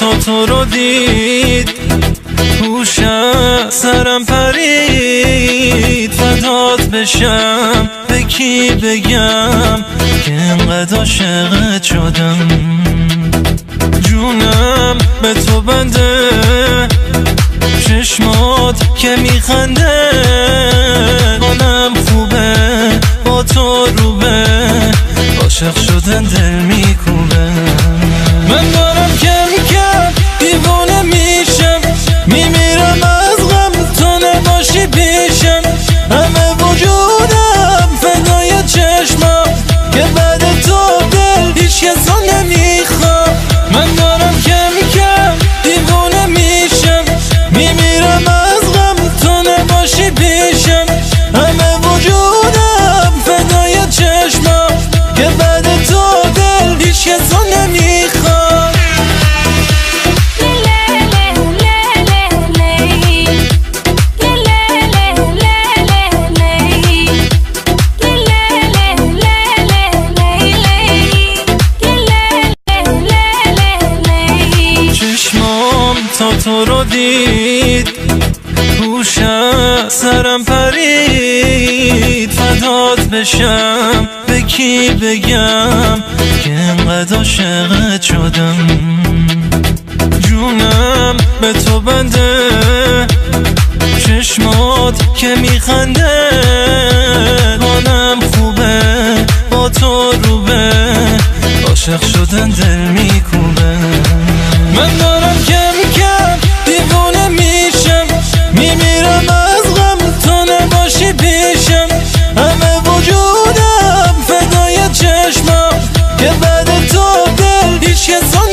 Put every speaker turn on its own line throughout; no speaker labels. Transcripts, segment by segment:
تا تو رو دید. هوشم سرم پرید. فدات بشم. به کی بگم که انقدر عاشقت شدم. جونم به تو بنده. چشمات که میخنده. حالم خوبه. با تو روبه عاشق شدن نباشی پیشم همه وجودم فدای چشمم که بعد تو دل هیچ کسا نمی‌خوام. من دارم کم کم دیوانه میشم. میمیرم از غم. تو نباشی پیشم همه وجودم فدای چشمم که بعد تو دل هیچ کسا تو رو دید. هوشم سرم پرید. فدات بشم به کی بگم که انقدر عاشقت شدم. جونم به تو بنده. چشمات که میخنده. حالم خوبه با تو روبه. عاشق شدن دل میکوبه jetzt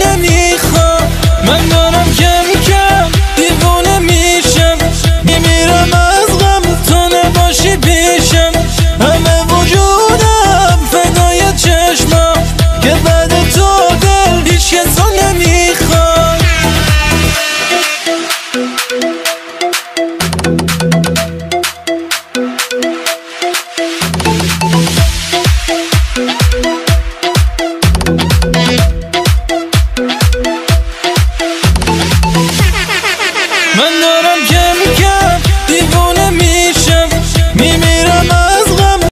I'm just